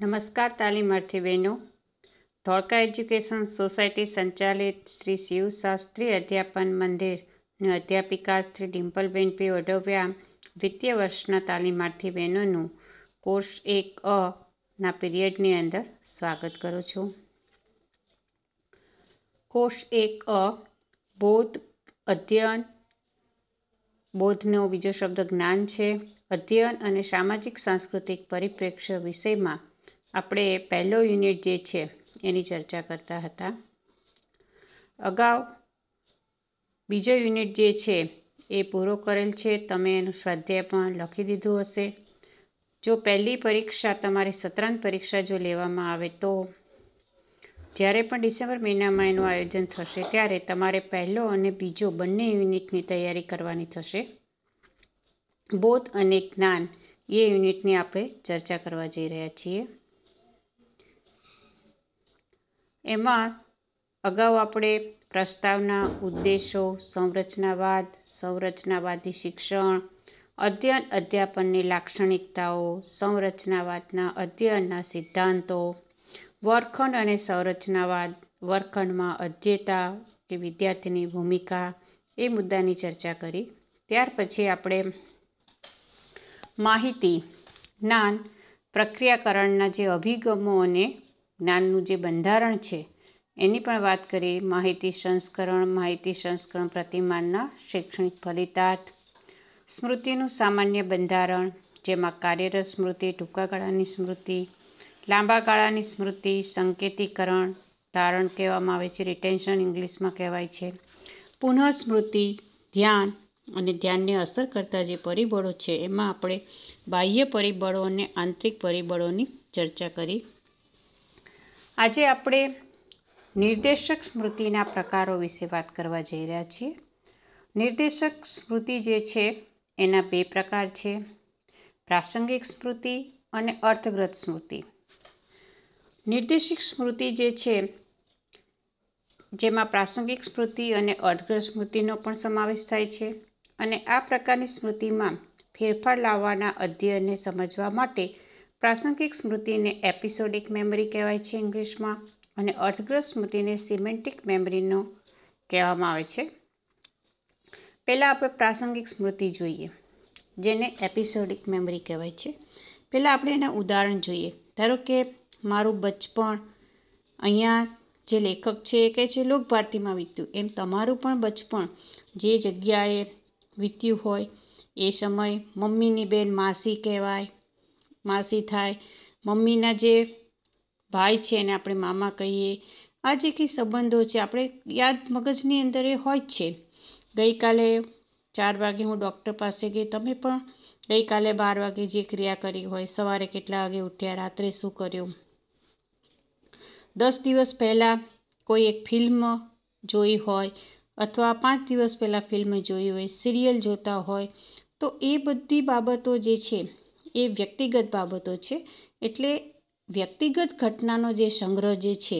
નમસ્કાર તાલીમાર્થી બહેનો. Dholka education society સંચાલિત શ્રી શિવશાસ્ત્રી અધ્યાપન મંદિરની અધ્યાપિકા શ્રી ડિમ્પલબેન પી વડોવ્યા દ્વિતીય વર્ષના તાલીમાર્થી બહેનોનું કોર્સ એક અ ના પીરિયડની અંદર સ્વાગત કરું છું. કોર્સ એક અ બોધ અધ્યયન. બોધનો બીજો શબ્દ જ્ઞાન છે. અધ્યયન અને સામાજિક સાંસ્કૃતિક પરિપ્રેક્ષ્ય વિષયમાં આપણે પહેલો યુનિટ જે છે, એની ચર્ચા કરતા હતા. અગાઉ બીજો યુનિટ જે છે, એ પૂરો કરેલ છે. તમે એનું સ્વાધ્યાય પણ લખી દીધું હશે. જો પહેલી પરીક્ષા તમારી સત્રાંત પરીક્ષા જો લેવામાં આવે તો જ્યારે પણ ડિસેમ્બર મહિનામાં એનું આયોજન થશે, ત્યારે તમારે પહેલો અને બીજો બંને યુનિટની તૈયારી કરવાની થશે. બોધ અને જ્ઞાન, એ યુનિટની આપણે ચર્ચા કરવા જઈ રહ્યા છીએ. એમાં અગાઉ આપણે પ્રસ્તાવના ઉદ્દેશો, સંરચનાવાદ, સંરચનાવાદી શિક્ષણ, અધ્યયન અધ્યાપનની લાક્ષણિકતાઓ, સંરચનાવાદના અધ્યયનના સિદ્ધાંતો, વર્ગખંડ અને સંરચનાવાદ, વર્ગખંડમાં અધ્યતા કે વિદ્યાર્થીની ભૂમિકા, એ મુદ્દાની ચર્ચા કરી. ત્યાર પછી આપણે માહિતી, જ્ઞાન, પ્રક્રિયાકરણના જે અભિગમો અને જ્ઞાનનું જે બંધારણ છે, એની પણ વાત કરીએ, માહિતી સંસ્કરણ માહિતી સંસ્કરણ પ્રતિમાનના શૈક્ષણિક ફલિતાર્થ, સ્મૃતિનું સામાન્ય બંધારણ, જેમાં કાર્યરત સ્મૃતિ ટૂંકા ગાળાની સ્મૃતિ લાંબા ગાળાની સ્મૃતિ, સંકેતીકરણ, ધારણ કહેવામાં આવે છે, રિટેન્શન ઇંગ્લિશમાં કહેવાય છે પુનઃ સ્મૃતિ ધ્યાન અને ધ્યાનને અસર કરતા જે પરિબળો છે, એમાં આપણે બાહ્ય પરિબળો અને આંતરિક પરિબળોની ચર્ચા કરી. આજે આપણે નિર્દેશક સ્મૃતિના પ્રકારો વિશે વાત કરવા જઈ રહ્યા છીએ. નિર્દેશક સ્મૃતિ જે છે, એના બે પ્રકાર છે. પ્રાસંગિક સ્મૃતિ અને અર્થગ્રત સ્મૃતિ. નિર્દેશિક સ્મૃતિ જે છે, જેમાં પ્રાસંગિક સ્મૃતિ અને અર્થગ્રત સ્મૃતિનો પણ સમાવેશ થાય છે અને આ પ્રકારની સ્મૃતિમાં ફેરફાર લાવવાના અધ્યયનને સમજવા માટે પ્રાસંગિક સ્મૃતિને એપિસોડિક મેમરી કહેવાય છે ઇંગ્લિશમાં અને અર્થગ્રસ્ત સ્મૃતિને સિમેન્ટિક મેમરીનો કહેવામાં આવે છે. પહેલાં આપણે પ્રાસંગિક સ્મૃતિ જોઈએ, જેને એપિસોડિક મેમરી કહેવાય છે. પહેલાં આપણે એના ઉદાહરણ જોઈએ. ધારો કે મારું બચપણ, અહીંયા જે લેખક છે એ કહે છે લોકભારતીમાં વીત્યું, એમ તમારું પણ બચપણ, જે જગ્યાએ વીત્યું હોય, એ સમય મમ્મીની બેન માસી કહેવાય માસી થાય. મમ્મીના જે ભાઈ છે એને આપણે મામા કહીએ. આ જે કંઈ સંબંધો છે, આપણે યાદ મગજની અંદર એ હોય જ છે. ગઈકાલે ચાર વાગે હું ડૉક્ટર પાસે ગઈ. તમે પણ ગઈકાલે બાર વાગે જે ક્રિયા કરી હોય, સવારે કેટલા વાગે ઉઠ્યા, રાત્રે શું કર્યું? દસ દિવસ પહેલાં કોઈ એક ફિલ્મ જોઈ હોય અથવા પાંચ દિવસ પહેલાં ફિલ્મ જોઈ હોય, સિરિયલ જોતા હોય, તો એ બધી બાબતો જે છે એ વ્યક્તિગત બાબતો છે. એટલે વ્યક્તિગત ઘટનાનો જે સંગ્રહ જે છે,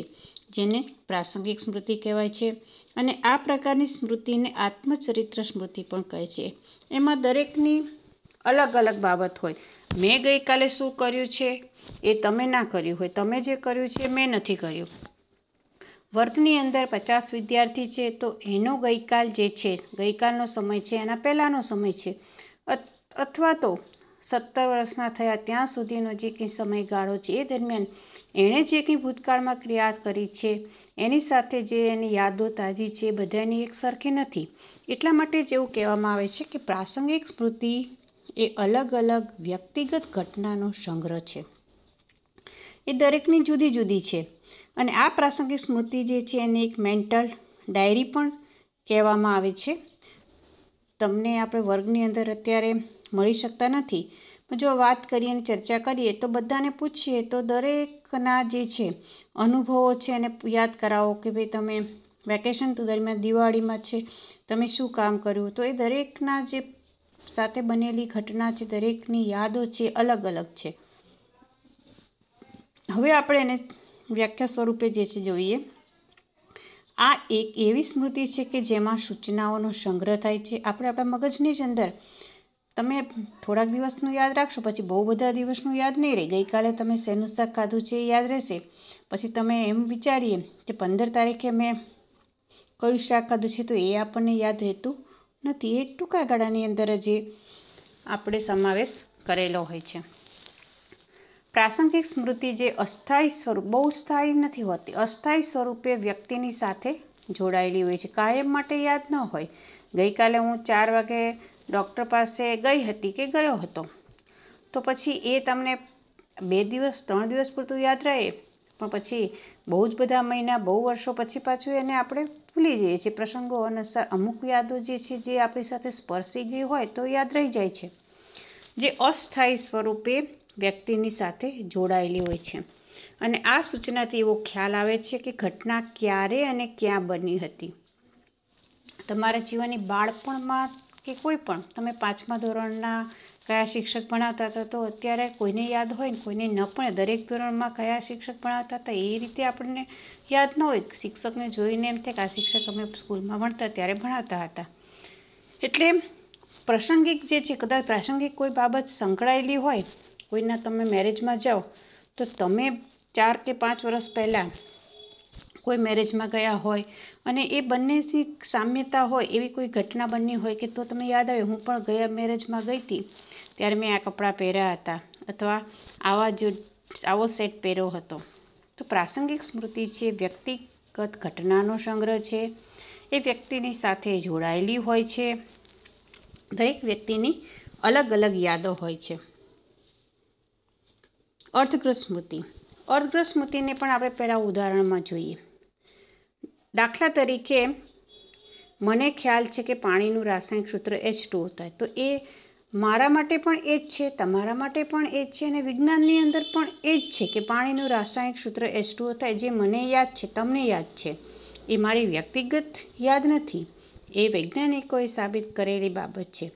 જેને પ્રાસંગિક સ્મૃતિ કહેવાય છે અને આ પ્રકારની સ્મૃતિને આત્મચરિત્ર સ્મૃતિ પણ કહે છે. એમાં દરેકની અલગ અલગ બાબત હોય. મેં ગઈકાલે શું કર્યું છે એ તમે ના કર્યું હોય. તમે જે કર્યું છે મેં નથી કર્યું. વર્ગની અંદર પચાસ વિદ્યાર્થી છે તો એનો ગઈકાલ જે છે, ગઈકાલનો સમય છે, એના પહેલાંનો સમય છે. અથવા તો સત્તર વર્ષના થયા ત્યાં સુધીનો જે કંઈ સમયગાળો છે, એ દરમિયાન એણે જે કંઈ ભૂતકાળમાં ક્રિયા કરી છે, એની સાથે જે એની યાદો તાજી છે બધાની એક સરખી નથી. એટલા માટે જ એવું કહેવામાં આવે છે કે પ્રાસંગિક સ્મૃતિ એ અલગ અલગ વ્યક્તિગત ઘટનાનો સંગ્રહ છે. એ દરેકની જુદી જુદી છે. અને આ પ્રાસંગિક સ્મૃતિ જે છે, એને એક મેન્ટલ ડાયરી પણ કહેવામાં આવે છે. તમને આપણે વર્ગની અંદર અત્યારે મળી શકતા નથી. જો વાત કરીએ અને ચર્ચા કરીએ, તો બધાને પૂછીએ, તો દરેકના જે છે, અનુભવો છે એને યાદ કરાવો કે ભાઈ તમે વેકેશન દરમિયાન દિવાળીમાં છે, તમે શું કામ કર્યું? તો એ દરેકના જે સાથે બનેલી ઘટના છે, દરેકની યાદો છે અલગ અલગ છે. હવે આપણે એને વ્યાખ્યા સ્વરૂપે જે છે જોઈએ. આ એક એવી સ્મૃતિ છે કે જેમાં સૂચનાઓનો સંગ્રહ થાય છે. આપણે આપણા મગજની જ અંદર તમે થોડાક દિવસનું યાદ રાખશો, પછી બહુ બધા દિવસનું યાદ નહીં રહે. ગઈકાલે તમે શેનું શાક ખાધું છે એ યાદ રહેશે. પછી તમે એમ વિચારીએ કે પંદર તારીખે મેં કયું શાક ખાધું છે તો એ આપણને યાદ રહેતું નથી. એ ટૂંકા ગાળાની અંદર જ આપણે સમાવેશ કરેલો હોય છે. પ્રાસંગિક સ્મૃતિ જે અસ્થાયી સ્વરૂપ, બહુ સ્થાયી નથી હોતી. અસ્થાયી સ્વરૂપે વ્યક્તિની સાથે જોડાયેલી હોય છે. કાયમ માટે યાદ ન હોય. ગઈકાલે હું ચાર વાગે ડૉક્ટર પાસે ગઈ હતી કે ગયો હતો? તો પછી એ તમને બે દિવસ, ત્રણ દિવસ પૂરતું યાદ રહે? પણ પછી બહુ જ બધા મહિના, બહુ વર્ષો પછી પાછું એને આપણે ભૂલી જઈએ છીએ. પ્રસંગો અનુસાર અમુક યાદો જે છે, જે આપણી સાથે સ્પર્શી ગઈ હોય તો યાદ રહી જાય છે. જે અસ્થાયી સ્વરૂપે વ્યક્તિની સાથે જોડાયેલી હોય છે. અને આ સૂચનાથી એવો ખ્યાલ આવે છે કે ઘટના ક્યારે અને ક્યાં બની હતી. તમારા જીવનની બાળપણમાં કે કોઈ પણ, તમે પાંચમા ધોરણના કયા શિક્ષક ભણાવતા હતા, તો અત્યારે કોઈને યાદ હોય ને કોઈને ન પણ, દરેક ધોરણમાં કયા શિક્ષક ભણાવતા હતા, એ રીતે આપણને યાદ ન હોય. શિક્ષકને જોઈને એમ થાય કે આ શિક્ષક અમે સ્કૂલમાં ભણતા, ત્યારે ભણાવતા હતા. એટલે પ્રાસંગિક જે છે, કદાચ પ્રાસંગિક કોઈ બાબત સંકળાયેલી હોય, કોઈના તમે મેરેજમાં જાઓ, તો તમે ચાર કે પાંચ વર્ષ પહેલાં કોઈ મેરેજમાં ગયા હોય અને એ બંનેથી સામ્યતા હોય એવી કોઈ ઘટના બની હોય કે તો તમે યાદ આવે. હું પણ ગયા મેરેજમાં ગઈ હતી, ત્યારે મેં આ કપડાં પહેર્યા હતા અથવા આવા જો આવો સેટ પહેર્યો હતો. તો પ્રાસંગિક સ્મૃતિ છે, વ્યક્તિગત ઘટનાનો સંગ્રહ છે, એ વ્યક્તિની સાથે જોડાયેલી હોય છે, દરેક વ્યક્તિની અલગ અલગ યાદો હોય છે. અર્થગ્રસ્ત સ્મૃતિ. અર્થગ્રસ્ત સ્મૃતિને પણ આપણે પહેલાં ઉદાહરણમાં જોઈએ. દાખલા તરીકે, મને ખ્યાલ છે કે પાણીનું રાસાયણિક સૂત્ર એચ ટુ થાય. તો એ મારા માટે પણ એ જ છે, તમારા માટે પણ એ જ છે અને વિજ્ઞાનની અંદર પણ એ જ છે કે પાણીનું રાસાયણિક સૂત્ર એચ ટુ થાય જે મને યાદ છે, તમને યાદ છે. એ મારી વ્યક્તિગત યાદ નથી. એ વૈજ્ઞાનિકોએ સાબિત કરેલી બાબત છે.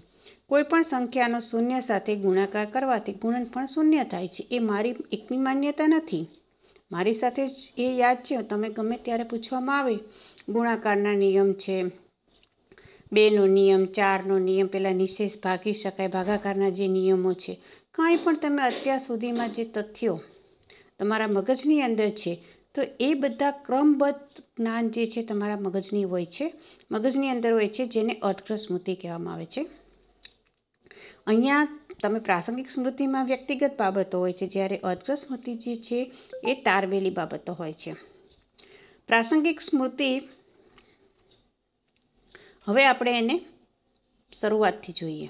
કોઈપણ સંખ્યાનો શૂન્ય સાથે ગુણાકાર કરવાથી ગુણન પણ શૂન્ય થાય છે. એ મારી એકની માન્યતા નથી. મારી સાથે જ એ યાદ છે, તમે ગમે ત્યારે પૂછવામાં આવે, ગુણાકારના નિયમ છે, બેનો નિયમ, ચારનો નિયમ, પેલા નિશેષ ભાગી શકાય, ભાગાકારના જે નિયમો છે, કાંઈ પણ તમે અત્યાર સુધીમાં જે તથ્યો તમારા મગજની અંદર છે, તો એ બધા ક્રમબદ્ધ જ્ઞાન જે છે તમારા મગજની હોય છે, મગજની અંદર હોય છે, જેને અર્થગ્રસ્ત સ્મૃતિ કહેવામાં આવે છે. અહીંયા તમે પ્રાસંગિક સ્મૃતિમાં વ્યક્તિગત બાબતો હોય છે, જ્યારે અર્થગ્રસ્ત સ્મૃતિ જે છે એ તારવેલી બાબતો હોય છે. પ્રાસંગિક સ્મૃતિ, હવે આપણે એને શરૂઆતથી જોઈએ.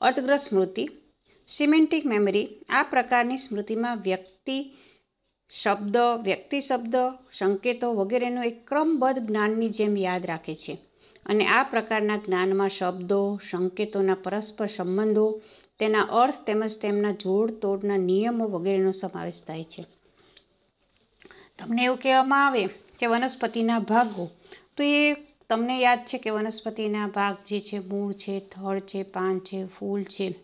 અર્થગ્રસ્ત સ્મૃતિ, સિમેન્ટિક મેમરી, આ પ્રકારની સ્મૃતિમાં વ્યક્તિ શબ્દ વ્યક્તિ શબ્દ, સંકેતો વગેરેનું એક ક્રમબદ્ધ જ્ઞાનની જેમ યાદ રાખે છે. અને આ પ્રકારના જ્ઞાનમાં શબ્દો, સંકેતોના પરસ્પર સંબંધો, તેના અર્થ તેમજ તેમના જોડતોડના નિયમો વગેરેનો સમાવેશ થાય છે. તમને એવું કહેવામાં આવે કે વનસ્પતિના ભાગો, તો એ તમને યાદ છે કે વનસ્પતિના ભાગ જે છે, મૂળ છે, થળ છે, પાન છે, ફૂલ છે.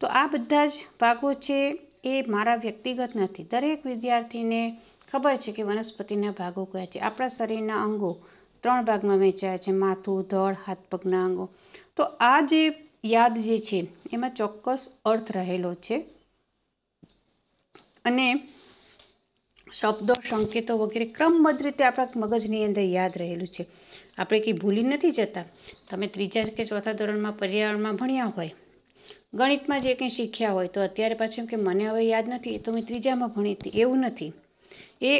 તો આ બધા જ ભાગો છે એ મારા વ્યક્તિગત નથી. દરેક વિદ્યાર્થીને ખબર છે કે વનસ્પતિના ભાગો કયા છે. આપણા શરીરના અંગો ત્રણ ભાગમાં વહેંચાયા છે, માથું, ધડ, હાથ પગના અંગો તો આ જે યાદ જે છે, એમાં ચોક્કસ અર્થ રહેલો છે. અને શબ્દો, સંકેતો વગેરે ક્રમબદ્ધ રીતે આપણા મગજની અંદર યાદ રહેલું છે. આપણે કંઈ ભૂલી નથી જતા. તમે ત્રીજા કે ચોથા ધોરણમાં પર્યાવરણમાં ભણ્યા હોય, ગણિતમાં જે કંઈ શીખ્યા હોય, તો અત્યારે પાછું કે મને હવે યાદ નથી, એ તો મેં ત્રીજામાં ભણી હતી. એવું નથી. એ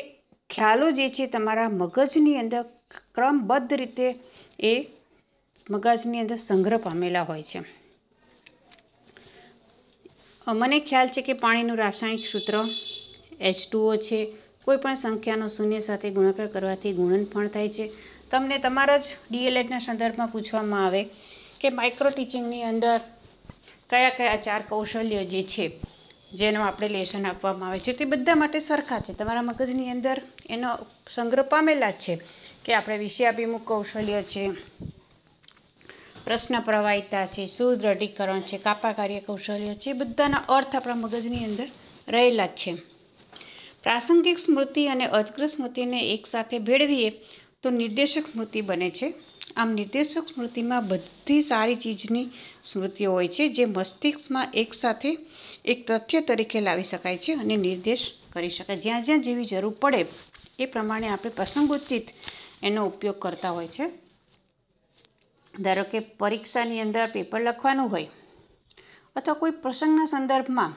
ખ્યાલો જે છે, તમારા મગજની અંદર ક્રમબદ્ધ રીતે એ મગજની અંદર સંગ્રહ પામેલા હોય છે. મને ખ્યાલ છે કે પાણીનું રાસાયણિક સૂત્ર એચ ટુઓ છે. કોઈપણ સંખ્યાનો શૂન્ય સાથે ગુણાકાર કરવાથી ગુણન પણ થાય છે. તમને તમારા જ ડીએલએડના સંદર્ભમાં પૂછવામાં આવે કે માઇક્રો ટીચિંગની અંદર કયા કયા ચાર કૌશલ્ય જે છે, જેનો આપણે લેસન આપવામાં આવે છે, તે બધા માટે સરખા છે. તમારા મગજની અંદર એનો સંગ્રહ પામેલા જ છે. કે આપણે વિષયાભિમુખ કૌશલ્ય છે, પ્રશ્ન પ્રવાહિતા છે સુદૃઢીકરણ છે, કાપા કાર્ય કૌશલ્ય છે બધાના અર્થ આપણા મગજની અંદર રહેલા જ છે. પ્રાસંગિક સ્મૃતિ અને અજગ્ર સ્મૃતિને એકસાથે ભેળવીએ તો નિર્દેશક સ્મૃતિ બને છે. આમ નિર્દેશક સ્મૃતિમાં બધી સારી ચીજની સ્મૃતિઓ હોય છે, જે મસ્તિષ્કમાં એકસાથે એક તથ્ય તરીકે લાવી શકાય છે અને નિર્દેશ કરી શકાય. જ્યાં જ્યાં જેવી જરૂર પડે એ પ્રમાણે આપણે પ્રસંગોચિત એનો ઉપયોગ કરતા હોય છે. ધારો કે પરીક્ષાની અંદર પેપર લખવાનું હોય અથવા કોઈ પ્રસંગના સંદર્ભમાં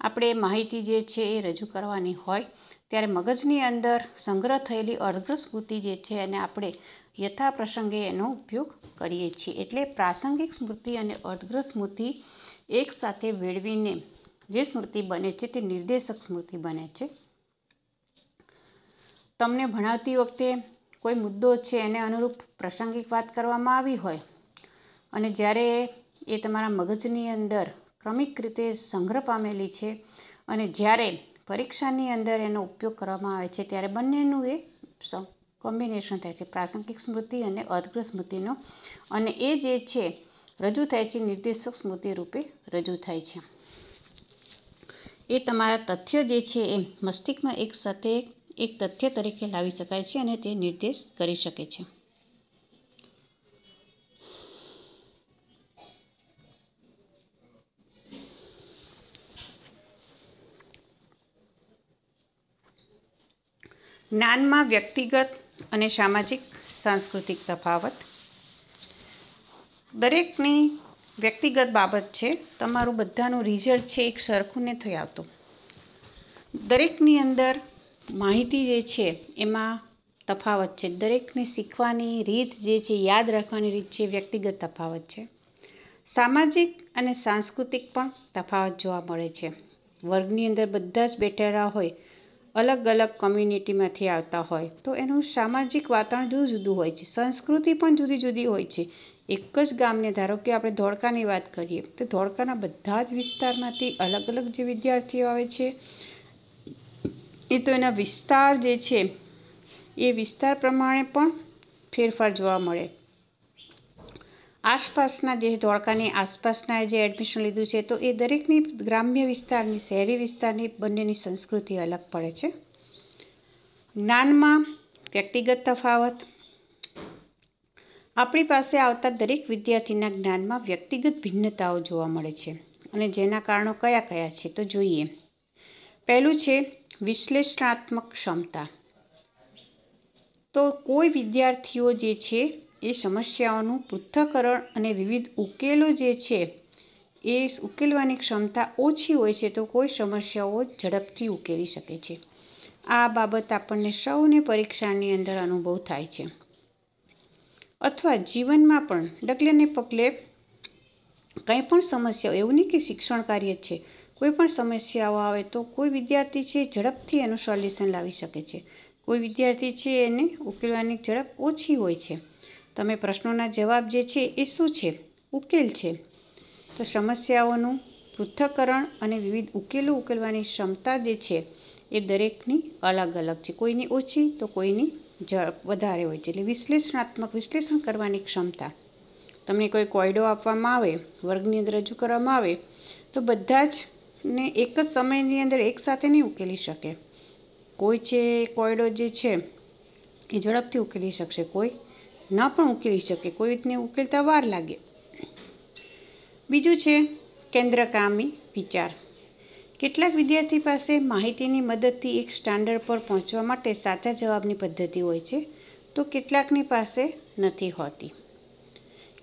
આપણે માહિતી જે છે એ રજૂ કરવાની હોય, ત્યારે મગજની અંદર સંગ્રહ થયેલી અર્ધસ્મૃતિ જે છે એને આપણે યથા પ્રસંગે એનો ઉપયોગ કરીએ છીએ. એટલે પ્રાસંગિક સ્મૃતિ અને અર્ધગ્રહ સ્મૃતિ એકસાથે વેળવીને જે સ્મૃતિ બને છે તે નિર્દેશક સ્મૃતિ બને છે. તમને ભણાવતી વખતે કોઈ મુદ્દો છે એને અનુરૂપ પ્રાસંગિક વાત કરવામાં આવી હોય અને જ્યારે એ તમારા મગજની અંદર ક્રમિક રીતે સંગ્રહ પામેલી છે અને જ્યારે પરીક્ષાની અંદર એનો ઉપયોગ કરવામાં આવે છે, ત્યારે બંનેનું એ કોમ્બિનેશન થાય છે, પ્રાસંગિક સ્મૃતિ અને અર્ધગ્રહ સ્મૃતિનો. અને એ જે છે, રજૂ થાય છે, નિર્દેશક સ્મૃતિ રૂપે રજૂ થાય છે. એ તમારા તથ્ય જે છે, એ મસ્તિષ્કમાં એક સાથે એક તથ્ય તરીકે લાવી શકાય છે અને તે નિર્દેશ કરી શકે છે. જ્ઞાનમાં વ્યક્તિગત અને સામાજિક સાંસ્કૃતિક તફાવત. દરેકની વ્યક્તિગત બાબત છે. તમારું બધાનું રિઝલ્ટ છે એક સરખું નથી આવતું. દરેકની અંદર માહિતી જે છે, એમાં તફાવત છે. દરેકને શીખવાની રીત જે છે, યાદ રાખવાની રીત છે, વ્યક્તિગત તફાવત છે. સામાજિક અને સાંસ્કૃતિક પણ તફાવત જોવા મળે છે. વર્ગની અંદર બધા જ બેઠેલા હોય, અલગ અલગ કમ્યુનિટીમાંથી આવતા હોય, તો એનું સામાજિક વાતાવરણ જુદું જુદું હોય છે. સંસ્કૃતિ પણ જુદી જુદી હોય છે. એક જ ગામને ધારો કે આપણે ધોળકાની વાત કરીએ, તો ધોળકાના બધા જ વિસ્તારમાંથી અલગ અલગ જે વિદ્યાર્થીઓ આવે છે એ તો એના વિસ્તાર જે છે, એ વિસ્તાર પ્રમાણે પણ ફેરફાર જોવા મળે. આસપાસના જે ધોળકાની આસપાસના જે એડમિશન લીધું છે, તો એ દરેકની ગ્રામ્ય વિસ્તારની, શહેરી વિસ્તારની બંનેની સંસ્કૃતિ અલગ પડે છે. જ્ઞાનમાં વ્યક્તિગત તફાવત, આપણી પાસે આવતા દરેક વિદ્યાર્થીના જ્ઞાનમાં વ્યક્તિગત ભિન્નતાઓ જોવા મળે છે. અને જેના કારણો કયા કયા છે, તો જોઈએ. પહેલું છે વિશ્લેષણાત્મક ક્ષમતા. તો કોઈ વિદ્યાર્થીઓ જે છે, એ સમસ્યાઓનું પૃથ્થકરણ અને વિવિધ ઉકેલો જે છે, એ ઉકેલવાની ક્ષમતા ઓછી હોય છે, તો કોઈ સમસ્યાઓ ઝડપથી ઉકેલી શકે છે. આ બાબત આપણને સૌને પરીક્ષાની અંદર અનુભવ થાય છે. અથવા જીવનમાં પણ ડગલે ને પગલે કંઈ પણ સમસ્યાઓ એવું નહીં કે શિક્ષણ કાર્ય છે કોઈ પણ સમસ્યાઓ આવે તો કોઈ વિદ્યાર્થી છે ઝડપથી એનું સોલ્યુશન લાવી શકે છે. કોઈ વિદ્યાર્થી છે એને ઉકેલવાની ઝડપ ઓછી હોય છે. તમે પ્રશ્નોના જવાબ જે છે એ શું છે? ઉકેલ છે. તો સમસ્યાઓનું પૃથ્થકરણ અને વિવિધ ઉકેલો ઉકેલવાની ક્ષમતા જે છે એ દરેકની અલગ અલગ છે. કોઈની ઓછી તો કોઈની ઝડપ વધારે હોય છે. એટલે વિશ્લેષણાત્મક વિશ્લેષણ કરવાની ક્ષમતા. તમને કોઈ કોયડો આપવામાં આવે, વર્ગની અંદર રજૂ કરવામાં આવે, તો બધા જ ને એક જ સમયની અંદર એકસાથે નહીં ઉકેલી શકે. કોઈ છે, કોયડો જે છે, એ ઝડપથી ઉકેલી શકશે. કોઈ ન પણ ઉકેલી શકે. કોઈ રીતને ઉકેલતા વાર લાગે. બીજું છે કેન્દ્રકામી વિચાર. કેટલાક વિદ્યાર્થી પાસે માહિતીની મદદથી એક સ્ટાન્ડર્ડ પર પહોંચવા માટે સાચા જવાબની પદ્ધતિ હોય છે, તો કેટલાકની પાસે નથી હોતી.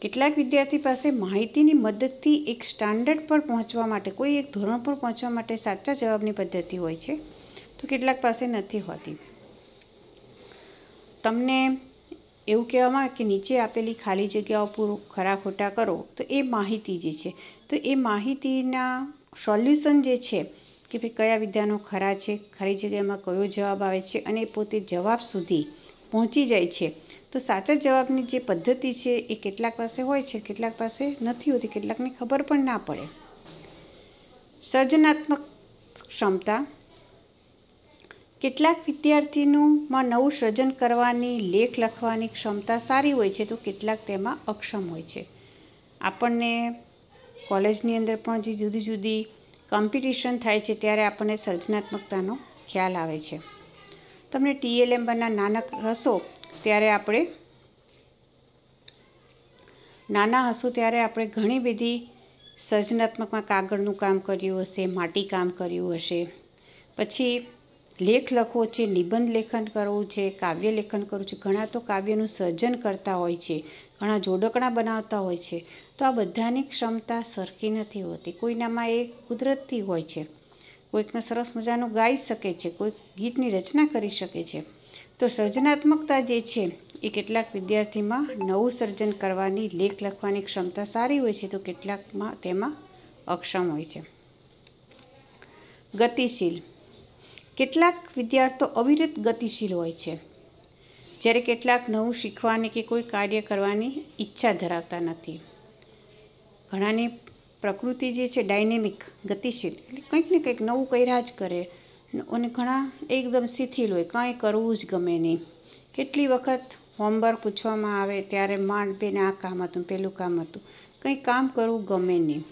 કેટલાક વિદ્યાર્થી પાસે માહિતીની મદદથી એક સ્ટાન્ડર્ડ પર પહોંચવા માટે, કોઈ એક ધોરણ પર પહોંચવા માટે સાચા જવાબની પદ્ધતિ હોય છે, તો કેટલાક પાસે નથી હોતી. તમને એવું કહેવામાં કે નીચે આપેલી ખાલી જગ્યાઓ પૂરું, ખરા ખોટા કરો, તો એ માહિતી જે છે, તો એ માહિતીના સોલ્યુશન જે છે કે ભાઈ કયા વિદ્યાનો ખરા છે ખાલી જગ્યામાં કયો જવાબ આવે છે અને પોતે જવાબ સુધી પહોંચી જાય છે તો સાચા જવાબની જે પદ્ધતિ છે એ કેટલાક પાસે હોય છે, કેટલાક પાસે નથી હોતી, કેટલાકને ખબર પણ ના પડે. સર્જનાત્મક ક્ષમતા. કેટલાક વિદ્યાર્થીનુંમાં નવું સર્જન કરવાની, લેખ લખવાની ક્ષમતા સારી હોય છે તો કેટલાક તેમાં અક્ષમ હોય છે. આપણને કોલેજની અંદર પણ જે જુદી જુદી કોમ્પિટિશન થાય છે ત્યારે આપણને સર્જનાત્મકતાનો ખ્યાલ આવે છે. તમને ટીએલએમ બના નાનક હશો ત્યારે આપણે નાના હશું ત્યારે આપણે ઘણી બધી સર્જનાત્મકમાં કાગળનું કામ કર્યું હશે, માટી કામ કર્યું હશે. પછી લેખ લખવો છે, નિબંધ લેખન કરવું છે, કાવ્ય લેખન કરવું છે. ઘણા તો કાવ્યનું સર્જન કરતા હોય છે, ઘણા જોડકણા બનાવતા હોય છે. તો આ બધાની ક્ષમતા સરખી નથી હોતી. કોઈનામાં એ કુદરતી હોય છે. કોઈકને સરસ મજાનું ગાઈ શકે છે, કોઈક ગીતની રચના કરી શકે છે. તો સર્જનાત્મકતા જે છે, એ કેટલાક વિદ્યાર્થીમાં નવું સર્જન કરવાની લેખ લખવાની ક્ષમતા સારી હોય છે તો કેટલાકમાં તેમાં અક્ષમ હોય છે. ગતિશીલ. કેટલાક વિદ્યાર્થીઓ અવિરત ગતિશીલ હોય છે. જ્યારે કેટલાક નવું શીખવાની કે કોઈ કાર્ય કરવાની ઈચ્છા ધરાવતા નથી. ઘણાની પ્રકૃતિ જે છે, ડાયનેમિક, ગતિશીલ, એટલે કંઈક ને કંઈક નવું કંઈ રાજ કરે અને ઘણા એકદમ શિથિલ હોય, કાંઈ કરવું જ ગમે નહીં. કેટલી વખત હોમવર્ક પૂછવામાં આવે ત્યારે માંડ બેન આ કામ હતું, પેલું કામ હતું. કંઈ કામ કરવું ગમે નહીં.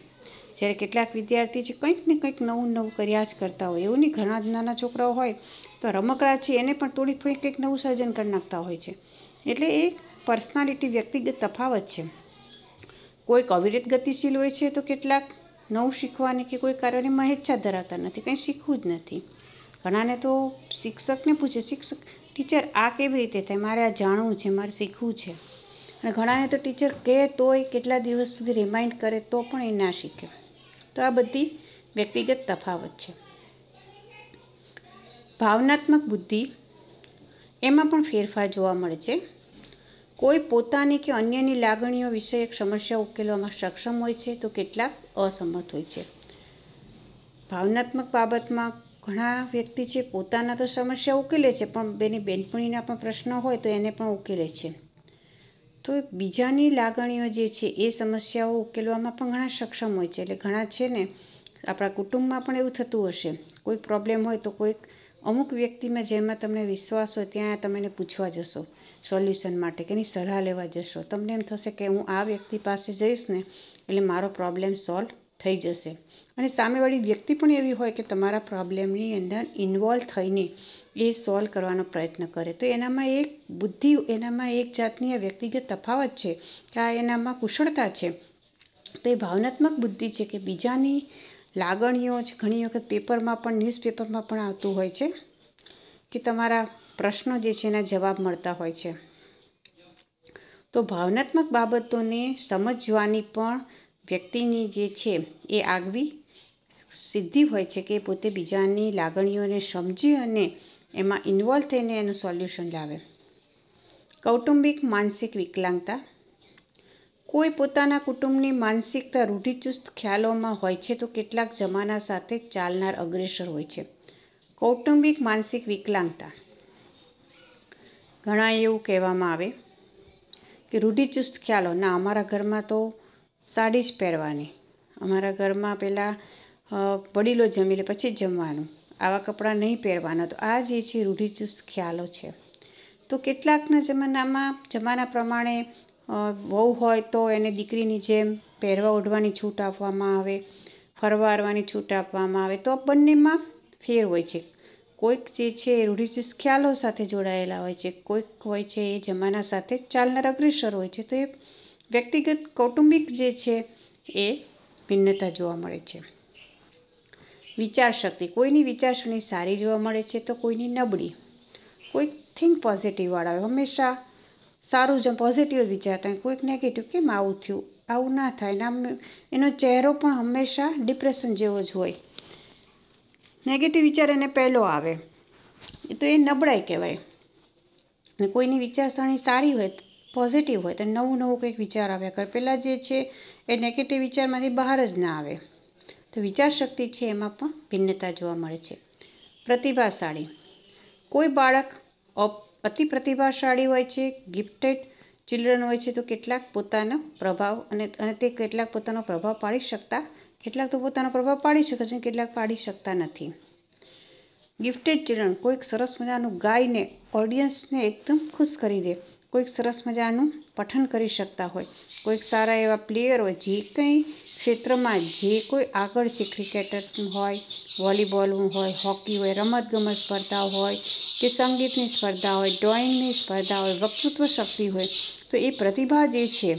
જ્યારે કેટલાક વિદ્યાર્થી છે કંઈક ને કંઈક નવું નવું કર્યા જ કરતા હોય. એવું નહીં, ઘણા નાના છોકરાઓ હોય તો રમકડા છે, એને પણ થોડીક થોડીક કંઈક નવું સર્જન કરી નાખતા હોય છે. એટલે એ પર્સનાલિટી વ્યક્તિગત તફાવત છે. કોઈક અવિરત ગતિશીલ હોય છે તો કેટલાક નવું શીખવાની કે કોઈ કાર્યની મહેચ્છા ધરાવતા નથી, કંઈ શીખવું જ નથી. ઘણાને તો શિક્ષકને પૂછે, શિક્ષક, ટીચર, આ કેવી રીતે થાય? મારે આ જાણવું છે, મારે શીખવું છે. અને ઘણાને તો ટીચર કહે, તોય કેટલા દિવસ સુધી રિમાઇન્ડ કરે તો પણ એ ના શીખે. તો આ બધી વ્યક્તિગત તફાવત છે. ભાવનાત્મક બુદ્ધિ એમાં પણ ફેરફાર જોવા મળે છે. કોઈ પોતાની કે અન્યની લાગણીઓ વિશે એક સમસ્યા ઉકેલવામાં સક્ષમ હોય છે તો કેટલાક અસમર્થ હોય છે. ભાવનાત્મક બાબતમાં ઘણા વ્યક્તિ છે, પોતાના તો સમસ્યા ઉકેલે છે, પણ બેની બેનપણીના પણ પ્રશ્ન હોય તો એને પણ ઉકેલે છે. તો બીજાની લાગણીઓ જે છે, એ સમસ્યાઓ ઉકેલવામાં પણ ઘણા સક્ષમ હોય છે. એટલે ઘણા છે ને, આપણા કુટુંબમાં પણ એવું થતું હશે. કોઈ પ્રોબ્લેમ હોય તો કોઈક અમુક વ્યક્તિમાં જેમાં તમને વિશ્વાસ હોય, ત્યાં તમે એને પૂછવા જશો, સોલ્યુશન માટે કે એની સલાહ લેવા જશો. તમને એમ થશે કે હું આ વ્યક્તિ પાસે જઈશ ને, એટલે મારો પ્રોબ્લેમ સોલ્વ થઈ જશે. અને સામેવાળી વ્યક્તિ પણ એવી હોય કે તમારા પ્રોબ્લેમની અંદર ઇન્વોલ્વ થઈને એ સોલ્વ કરવાનો પ્રયત્ન કરે. તો એનામાં એક બુદ્ધિ, એનામાં એક જાતની આ વ્યક્તિગત તફાવત છે કે આ એનામાં કુશળતા છે. તો એ ભાવનાત્મક બુદ્ધિ છે કે બીજાની લાગણીઓ જ ઘણી વખત પેપરમાં પણ, ન્યૂઝપેપરમાં પણ આવતું હોય છે કે તમારા પ્રશ્નો જે છે એના જવાબ મળતા હોય છે. તો ભાવનાત્મક બાબતોને સમજવાની પણ વ્યક્તિની જે છે એ આગવી સિદ્ધિ હોય છે કે પોતે બીજાની લાગણીઓને સમજી અને એમાં ઇન્વોલ્વ થઈને એનું સોલ્યુશન લાવે. કૌટુંબિક માનસિક વિકલાંગતા. કોઈ પોતાના કુટુંબની માનસિકતા રૂઢિચુસ્ત ખ્યાલોમાં હોય છે તો કેટલાક જમાના સાથે ચાલનાર અગ્રેસર હોય છે. કૌટુંબિક માનસિક વિકલાંગતા. ઘણા એવું કહેવામાં આવે કે રૂઢિચુસ્ત ખ્યાલો. ના, અમારા ઘરમાં તો સાડી જ પહેરવાની. અમારા ઘરમાં પહેલાં વડીલો જમી લે પછી જ જમવાનું. આવા કપડાં નહીં પહેરવાના. તો આ જે છે, રૂઢિચુસ્ત ખ્યાલો છે. તો કેટલાકના જમાનામાં, જમાના પ્રમાણે વહુ હોય તો એને દીકરીની જેમ પહેરવા ઓઢવાની છૂટ આપવામાં આવે ફરવા હરવાની છૂટ આપવામાં આવે. તો બંનેમાં ફેર હોય છે. કોઈક જે છે એ રૂઢિચુસ્ત ખ્યાલો સાથે જોડાયેલા હોય છે. કોઈક હોય છે, એ જમાના સાથે ચાલનાર અગ્રેસર હોય છે. તો એ વ્યક્તિગત કૌટુંબિક જે છે એ ભિન્નતા જોવા મળે છે. વિચારશક્તિ. કોઈની વિચારસરણી સારી જોવા મળે છે તો કોઈની નબળી. કોઈક થિંક પોઝિટિવવાળા હોય. હંમેશા સારું જ પોઝિટિવ વિચારતા હોય. કોઈક નેગેટિવ કેમ આવું થયું? આવું ના થાય. નામ એનો ચહેરો પણ હંમેશા ડિપ્રેશન જેવો જ હોય. નેગેટિવ વિચાર એને પહેલો આવે. એ તો એ નબળાઈ કહેવાય. અને કોઈની વિચારસરણી સારી હોય પોઝિટિવ હોય, તો નવું નવું કંઈક વિચાર આવ્યા કર. પહેલાં જે છે એ નેગેટિવ વિચારમાંથી બહાર જ ના આવે. તો વિચારશક્તિ છે એમાં પણ ભિન્નતા જોવા મળે છે. પ્રતિભાશાળી. કોઈ બાળક અતિ પ્રતિભાશાળી હોય છે ગિફ્ટેડ ચિલ્ડ્રન હોય છે, તો કેટલાક પોતાનો પ્રભાવ અને અને તે કેટલાક પોતાનો પ્રભાવ પાડી શકતા, કેટલાક તો પોતાનો પ્રભાવ પાડી શકે છે, કેટલાક પાડી શકતા નથી. ગિફ્ટેડ ચિલ્ડ્રન કોઈક સરસ મજાનું ગાઈને ઓડિયન્સને એકદમ ખુશ કરી દે. કોઈક સરસ મજાનું પઠન કરી શકતા હોય. કોઈક સારા એવા પ્લેયર હોય, જે કંઈ ક્ષેત્રમાં જે કોઈ આગળ છે ક્રિકેટર હોય વોલીબોલ હોય હોકી હોય, રમતગમત સ્પર્ધા હોય કે સંગીતની સ્પર્ધા હોય ડ્રોઈંગની સ્પર્ધા હોય, વક્તૃત્વ શક્તિ હોય, તો એ પ્રતિભા જે છે,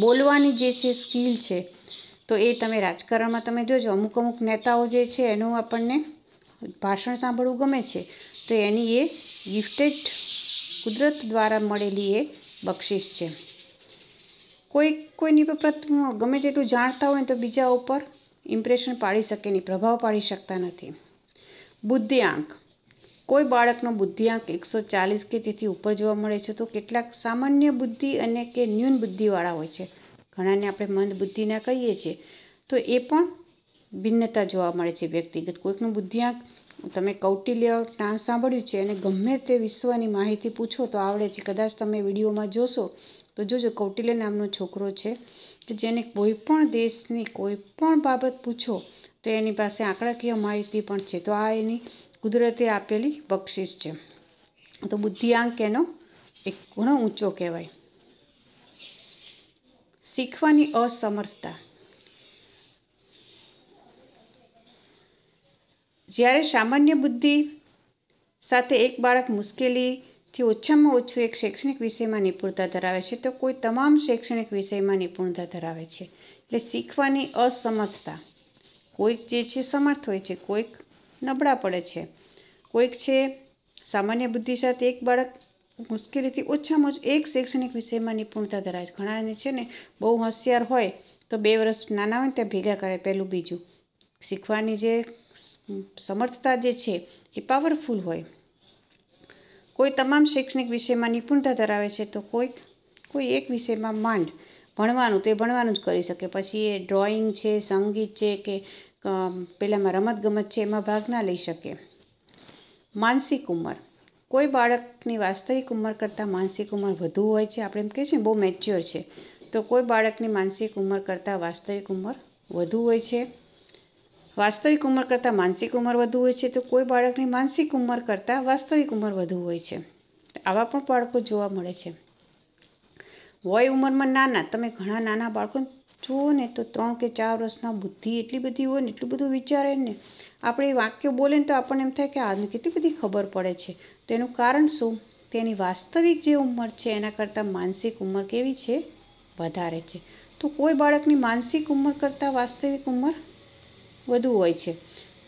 બોલવાની જે છે સ્કિલ છે, તો એ તમે રાજકારણમાં તમે જોજો. અમુક અમુક નેતાઓ જે છે એનું આપણને ભાષણ સાંભળવું ગમે છે. તો એની એ ગિફ્ટેડ કુદરત દ્વારા મળેલી એ બક્ષિસ છે. કોઈ, કોઈની પર ગમે તેટલું જાણતા હોય તો બીજા ઉપર ઇમ્પ્રેશન પાડી શકે નહીં, પ્રભાવ પાડી શકતા નથી. બુદ્ધિઆંક. કોઈ બાળકનો બુદ્ધિઆંક એકસો ચાલીસ કે તેથી ઉપર જોવા મળે છે તો કેટલાક સામાન્ય બુદ્ધિ અને કે ન્યૂન બુદ્ધિવાળા હોય છે. ઘણાને આપણે મંદ બુદ્ધિના કહીએ છીએ તો એ પણ ભિન્નતા જોવા મળે છે વ્યક્તિગત. કોઈકનું બુદ્ધિઆંક તમે કૌટિલ્ય જ્ઞાન સાંભળ્યું છે અને ગમે તે વિશ્વની માહિતી પૂછો તો આવડે છે. કદાચ તમે વિડીયોમાં જોશો તો જોજો કૌટિલ્ય નામનો છોકરો છે કે જેને કોઈ પણ દેશની કોઈ પણ બાબત પૂછો તો એની પાસે આંકડાકીય માહિતી પણ છે. તો આ એની કુદરતે આપેલી બક્ષિસ છે. તો બુદ્ધિઆંક એનો એક ઘણો ઊંચો કહેવાય. શીખવાની અસમર્થતા. જ્યારે સામાન્ય બુદ્ધિ સાથે એક બાળક મુશ્કેલીથી ઓછામાં ઓછું એક શૈક્ષણિક વિષયમાં નિપુણતા ધરાવે છે, તો કોઈ તમામ શૈક્ષણિક વિષયમાં નિપુણતા ધરાવે છે. એટલે શીખવાની અસમર્થતા, કોઈક જે છે સમર્થ હોય છે, કોઈક નબળા પડે છે, કોઈક છે સામાન્ય બુદ્ધિ સાથે એક બાળક મુશ્કેલીથી ઓછામાં ઓછું એક શૈક્ષણિક વિષયમાં નિપુણતા ધરાવે છે. ઘણાને છે ને બહુ હોશિયાર હોય તો બે વર્ષ નાના હોય ત્યાં ભેગા કરે પહેલું બીજું. શીખવાની જે સમર્થતા જે છે એ પાવરફુલ હોય. કોઈ તમામ શૈક્ષણિક વિષયમાં નિપુણતા ધરાવે છે તો કોઈક કોઈ એક વિષયમાં માંડ. ભણવાનું, તે ભણવાનું જ કરી શકે. પછી એ ડ્રોઈંગ છે, સંગીત છે કે પેલામાં રમતગમત છે, એમાં ભાગ ના લઈ શકે. માનસિક ઉંમર. કોઈ બાળકની વાસ્તવિક ઉંમર કરતાં માનસિક ઉંમર વધુ હોય છે, આપણે એમ કહીએ છીએ બહુ મેચ્યોર છે. તો કોઈ બાળકની માનસિક ઉંમર કરતાં વાસ્તવિક ઉંમર વધુ હોય છે. વાસ્તવિક ઉંમર કરતાં માનસિક ઉંમર વધુ હોય છે, તો કોઈ બાળકની માનસિક ઉંમર કરતાં વાસ્તવિક ઉંમર વધુ હોય છે. આવા પણ બાળકો જોવા મળે છે. વય ઉંમરમાં નાના, તમે ઘણા નાના બાળકો જુઓ ને, તો ત્રણ કે ચાર વર્ષના બુદ્ધિ એટલી બધી હોય ને, એટલું બધું વિચારે ને, આપણે વાક્યો બોલે ને, તો આપણને એમ થાય કે આને કેટલી બધી ખબર પડે છે. તેનું કારણ શું? તેની વાસ્તવિક જે ઉંમર છે, એના કરતાં માનસિક ઉંમર કેવી છે? વધારે છે. તો કોઈ બાળકની માનસિક ઉંમર કરતાં વાસ્તવિક ઉંમર વધુ હોય છે.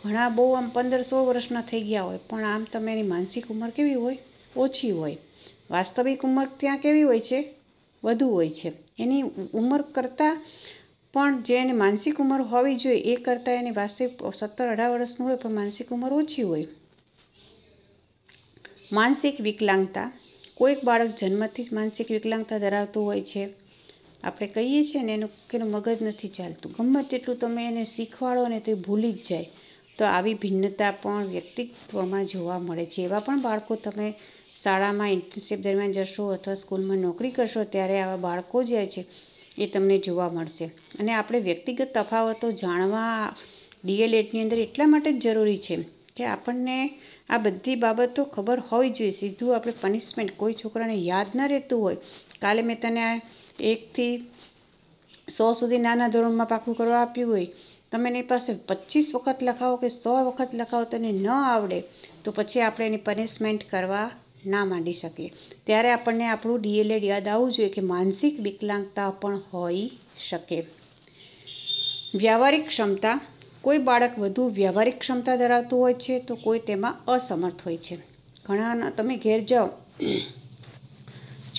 ઘણા બહુ આમ પંદર સોળ વર્ષના થઈ ગયા હોય, પણ આમ તમે એની માનસિક ઉંમર કેવી હોય? ઓછી હોય. વાસ્તવિક ઉંમર ત્યાં કેવી હોય છે? વધુ હોય છે. એની ઉંમર કરતાં પણ જે એની માનસિક ઉંમર હોવી જોઈએ, એ કરતાં એની વાસ્તવિક સત્તર અઢાર વર્ષનું હોય, પણ માનસિક ઉંમર ઓછી હોય. માનસિક વિકલાંગતા. કોઈક બાળક જન્મથી જ માનસિક વિકલાંગતા ધરાવતું હોય છે. આપણે કહીએ છીએ ને એનું કે મગજ નથી ચાલતું. ગમે તેટલું તમે એને શીખવાડો ને તે ભૂલી જ જાય. તો આવી ભિન્નતા પણ વ્યક્તિત્વમાં જોવા મળે છે. એવા પણ બાળકો તમે શાળામાં ઇન્ટર્નશીપ દરમિયાન જશો અથવા સ્કૂલમાં નોકરી કરશો ત્યારે આવા બાળકો જે છે એ તમને જોવા મળશે. અને આપણે વ્યક્તિગત તફાવતો જાણવા ડીએલએડની અંદર એટલા માટે જ જરૂરી છે કે આપણને આ બધી બાબતો ખબર હોવી જોઈએ. સીધું આપણે પનિશમેન્ટ કોઈ છોકરાને યાદ ન રહેતું હોય. કાલે મેં તને એકથી સો સુધી નાના ધોરણમાં પાકું કરવા આપ્યું હોય, તમે એની પાસે પચીસ વખત લખાવો કે સો વખત લખાવો તને ન આવડે, તો પછી આપણે એની પનિશમેન્ટ કરવા ના માંડી શકીએ. ત્યારે આપણને આપણું ડીએલએડ યાદ આવવું જોઈએ કે માનસિક વિકલાંગતા પણ હોઈ શકે. વ્યવહારિક ક્ષમતા. કોઈ બાળક વધુ વ્યવહારિક ક્ષમતા ધરાવતું હોય છે, તો કોઈ તેમાં અસમર્થ હોય છે. ઘણા તમે ઘેર જાઓ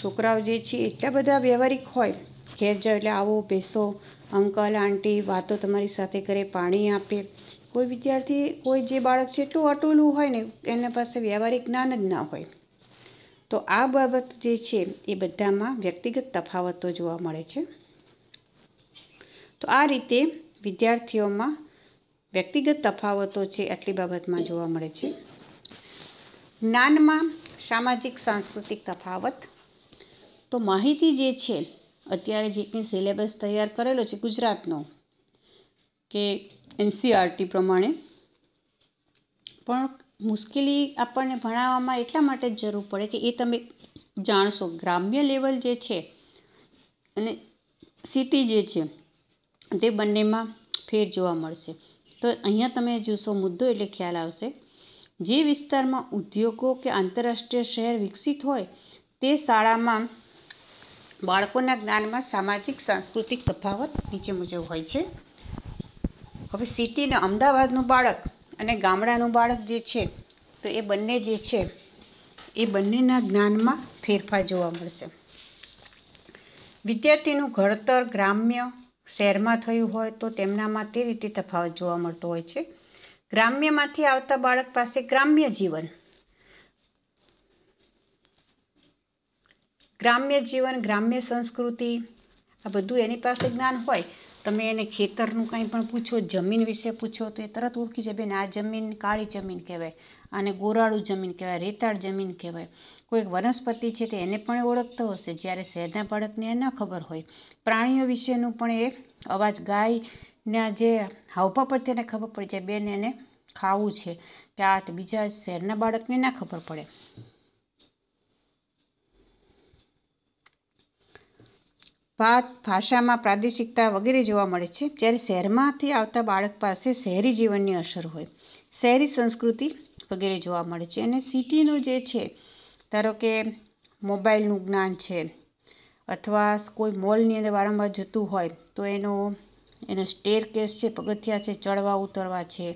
છોકરાઓ જે છે, એટલા બધા વ્યવહારિક હોય. ઘેર જાઓ એટલે આવો, બેસો, અંકલ, આંટી, વાતો તમારી સાથે કરે, પાણી આપે. કોઈ વિદ્યાર્થી, કોઈ જે બાળક છે, એટલું અટોલું હોય ને, એના પાસે વ્યવહારિક જ્ઞાન જ ના હોય. તો આ બાબત જે છે, એ બધામાં વ્યક્તિગત તફાવતો જોવા મળે છે. તો આ રીતે વિદ્યાર્થીઓમાં વ્યક્તિગત તફાવતો છે, આટલી બાબતમાં જોવા મળે છે. જ્ઞાનમાં સામાજિક, સાંસ્કૃતિક તફાવત તો માહિતી જે છે, અત્યારે જે કંઈ સિલેબસ તૈયાર કરેલો છે ગુજરાતનો, કે એનસીઆરટી પ્રમાણે, પણ મુશ્કેલી આપણને ભણાવવામાં એટલા માટે જ જરૂર પડે કે એ તમે જાણશો. ગ્રામ્ય લેવલ જે છે અને સિટી જે છે, તે બંનેમાં ફેર જોવા મળશે. તો અહીંયા તમે જોશો મુદ્દો એટલે ખ્યાલ આવશે. જે વિસ્તારમાં ઉદ્યોગો કે આંતરરાષ્ટ્રીય શહેર વિકસિત હોય, તે શાળામાં બાળકોના જ્ઞાનમાં સામાજિક, સાંસ્કૃતિક તફાવત નીચે મુજબ હોય છે. હવે સિટીના અમદાવાદનું બાળક અને ગામડાનું બાળક જે છે, તો એ બંને જે છે, એ બંનેના જ્ઞાનમાં ફેરફાર જોવા મળશે. વિદ્યાર્થીનું ઘડતર ગ્રામ્ય શહેરમાં થયું હોય તો તેમનામાં તે રીતે તફાવત જોવા મળતો હોય છે. ગ્રામ્યમાંથી આવતા બાળક પાસે ગ્રામ્ય જીવન ગ્રામ્ય જીવન, ગ્રામ્ય સંસ્કૃતિ, આ બધું એની પાસે જ્ઞાન હોય. તમે એને ખેતરનું કંઈ પણ પૂછો, જમીન વિશે પૂછો, તો એ તરત ઓળખી જાય, બેન, આ જમીન કાળી જમીન કહેવાય અને ગોરાળું જમીન કહેવાય, રેતાળ જમીન કહેવાય. કોઈક વનસ્પતિ છે તે એને પણ ઓળખતો હશે, જ્યારે શહેરના બાળકને ન ખબર હોય. પ્રાણીઓ વિશેનું પણ એ અવાજ ગાયના જે હાવભાવ પરથી એને ખબર પડી જાય, બેન, એને ખાવું છે. કે આ બીજા શહેરના બાળકને ના ખબર પડે. ભાત ભાષામાં પ્રાદેશિકતા વગેરે જોવા મળે છે, જ્યારે શહેરમાંથી આવતા બાળક પાસે શહેરી જીવનની અસર હોય. શહેરી સંસ્કૃતિ વગેરે જોવા મળે છે અને સિટીનું જે છે, ધારો કે મોબાઈલનું જ્ઞાન છે, અથવા કોઈ મોલની અંદર વારંવાર જતું હોય, તો એનો એનો સ્ટેર કેસ છે, પગથિયા છે, ચડવા, ઉતરવા છે,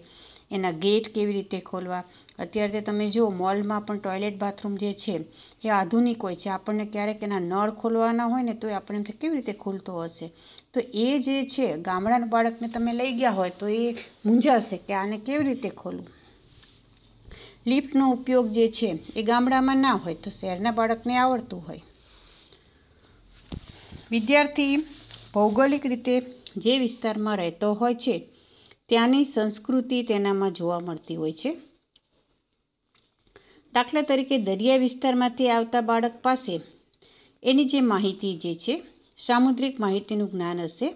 એના ગેટ કેવી રીતે ખોલવા અત્યારે તમે જુઓ મોલમાં પણ ટોયલેટ બાથરૂમ જે છે, એ આધુનિક હોય છે. આપણને ક્યારેક એના નળ ખોલવાના હોય ને તો એ આપણને કેવી રીતે ખુલતો હશે? તો એ જે છે, ગામડાના બાળકને તમે લઈ ગયા હોય, તો એ મૂંઝાશે કે આને કેવી રીતે ખોલવું? લિફ્ટનો ઉપયોગ જે છે, એ ગામડામાં ના હોય, તો શહેરના બાળકને આવડતું હોય. વિદ્યાર્થી ભૌગોલિક રીતે જે વિસ્તારમાં રહેતો હોય છે, ત્યાંની સંસ્કૃતિ તેનામાં જોવા મળતી હોય છે. દાખલા તરીકે દરિયા વિસ્તારમાંથી આવતા બાળક પાસે એની જે માહિતી જે છે, સામુદ્રિક માહિતીનું જ્ઞાન હશે.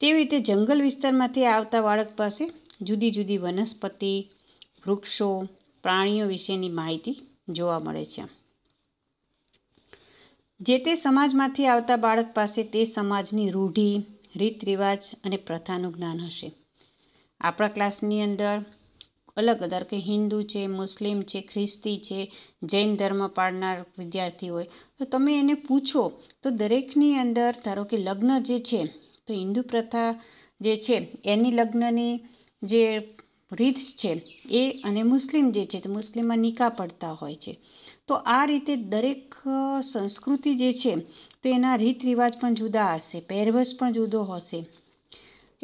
તેવી રીતે જંગલ વિસ્તારમાંથી આવતા બાળક પાસે જુદી જુદી વનસ્પતિ, વૃક્ષો, પ્રાણીઓ વિશેની માહિતી જોવા મળે છે. જે તે સમાજમાંથી આવતા બાળક પાસે તે સમાજની રૂઢિ, રીત રિવાજ અને પ્રથાનું જ્ઞાન હશે. આપણા ક્લાસની અંદર અલગ અલગ. કે હિન્દુ છે, મુસ્લિમ છે, ખ્રિસ્તી છે, જૈન ધર્મ પાળનાર વિદ્યાર્થી હોય. તો તમે એને પૂછો, તો દરેકની અંદર ધારો કે લગ્ન જે છે, તો હિન્દુ પ્રથા જે છે, એની લગ્નની જે રીત છે, એ અને મુસ્લિમ જે છે, તો મુસ્લિમમાં નિકાહ પડતા હોય છે. તો આ રીતે દરેક સંસ્કૃતિ જે છે, તો એના રીત રિવાજ પણ જુદા હશે, પહેરવેશ પણ જુદો હશે.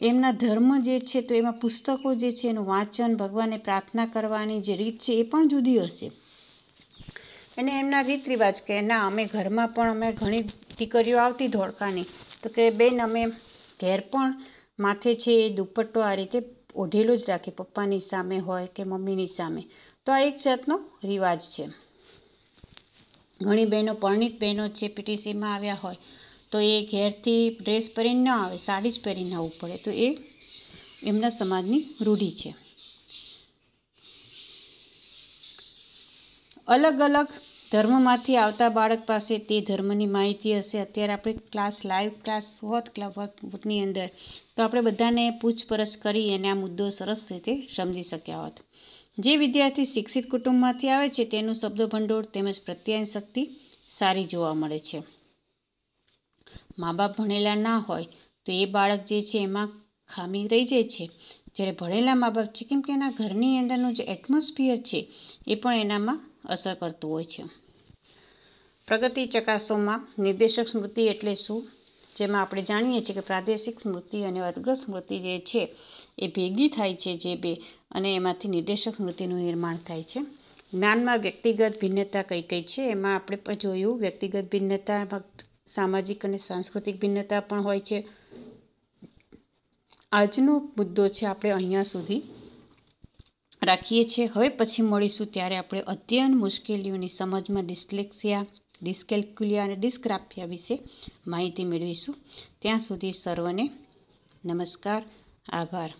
એમના ધર્મ જે છે, તો એમાં પુસ્તકો જે છે, એનું વાંચન, ભગવાનને પ્રાર્થના કરવાની જે રીત છે, એ પણ જુદી હશે. અને એમના રીત રિવાજ કે, ના, અમે ઘરમાં પણ, અમે ઘણી દીકરીઓ આવતી ધોળકાની. તો કે, બેન, અમે ઘેર પણ માથે છે, એ દુપટ્ટો આ રીતે ઓઢેલો જ રાખે, પપ્પાની સામે હોય કે મમ્મીની સામે. તો આ એક જાતનો રિવાજ છે. ઘણી બહેનો, પરણિત બહેનો છે પીટીસીમાં આવ્યા હોય તો એ ઘેરથી ડ્રેસ પહેરીને ન આવે, સાડી જ પહેરીને આવવું પડે. તો એ એમના સમાજની રૂઢિ છે. અલગ અલગ ધર્મમાંથી આવતા બાળક પાસે તે ધર્મની માહિતી હશે. અત્યારે આપણે ક્લાસ, લાઈવ ક્લાસ, હોત ક્લબની અંદર તો આપણે બધાને પૂછપરછ કરી અને આ મુદ્દો સરસ રીતે સમજી શક્યા હોત. જે વિદ્યાર્થી શિક્ષિત કુટુંબમાંથી આવે છે, તેનું શબ્દ ભંડોળ તેમજ પ્રત્યાયન શક્તિ સારી જોવા મળે છે. મા બાપ ભણેલા ના હોય, તો એ બાળક જે છે એમાં ખામી રહી જાય છે. જ્યારે ભણેલા મા બાપ છે, કેમ કે એના ઘરની અંદરનું જે એટમોસ્ફિયર છે, એ પણ એનામાં અસર કરતું હોય છે. પ્રગતિ ચકાસોમાં નિર્દેશક સ્મૃતિ એટલે શું? જેમાં આપણે જાણીએ છીએ કે પ્રાદેશિક સ્મૃતિ અને અગ્ર સ્મૃતિ જે છે, એ ભેગી થાય છે જે બે, અને એમાંથી નિર્દેશક સ્મૃતિનું નિર્માણ થાય છે. જ્ઞાનમાં વ્યક્તિગત ભિન્નતા કઈ કઈ છે? એમાં આપણે પણ જોયું વ્યક્તિગત ભિન્નતા સામાજિક અને સાંસ્કૃતિક ભિન્નતા પણ હોય છે. આજનો મુદ્દો છે આપણે અહીંયા સુધી રાખીએ છીએ. હવે પછી મળીશું ત્યારે આપણે અધ્યયન મુશ્કેલીઓની સમજમાં ડિસ્લેક્સિયા, ડિસ્કેલ્ક્યુલિયા અને ડિસ્ક્રાફિયા વિશે માહિતી મેળવીશું. ત્યાં સુધી સર્વને નમસ્કાર, આભાર.